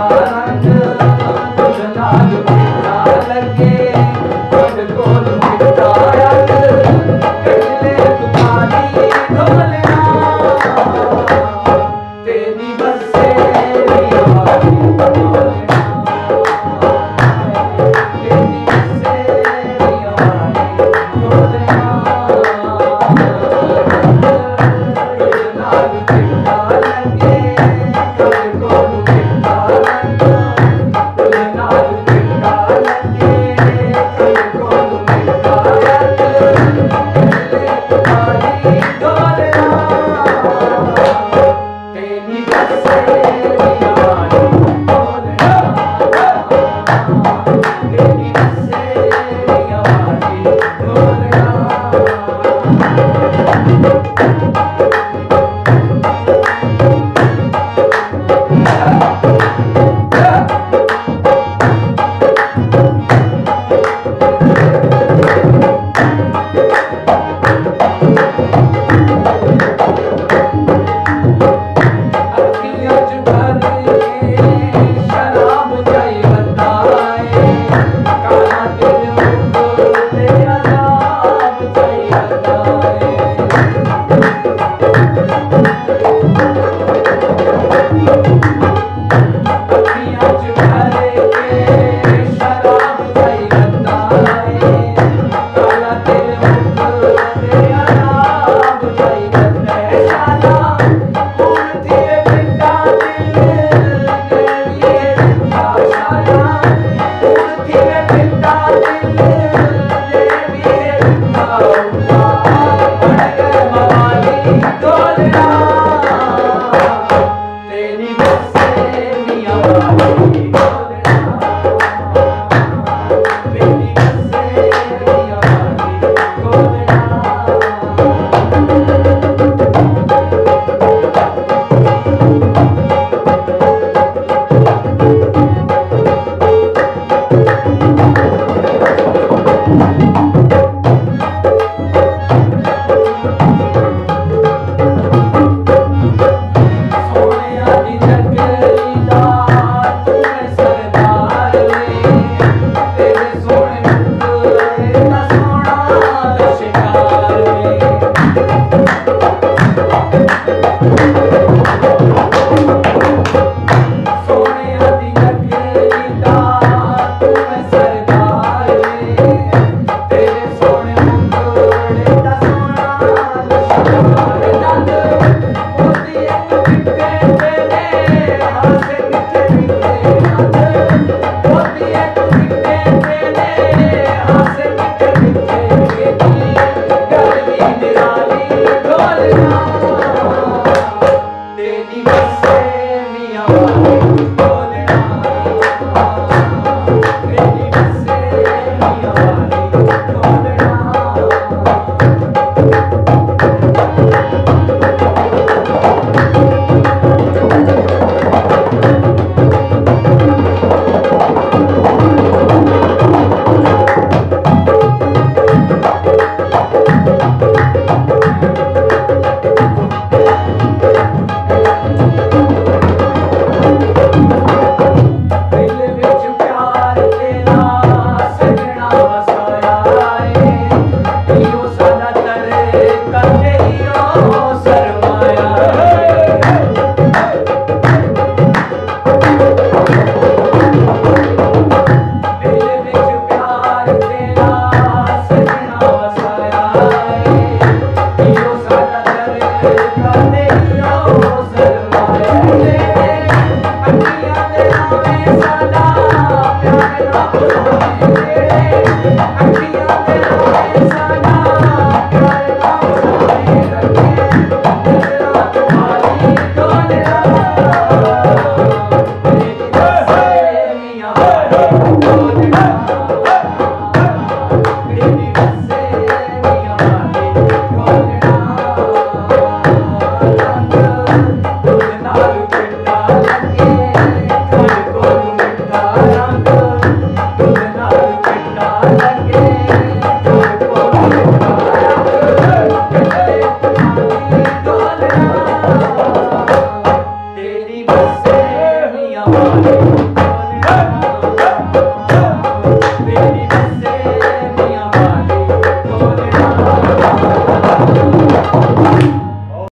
아. だ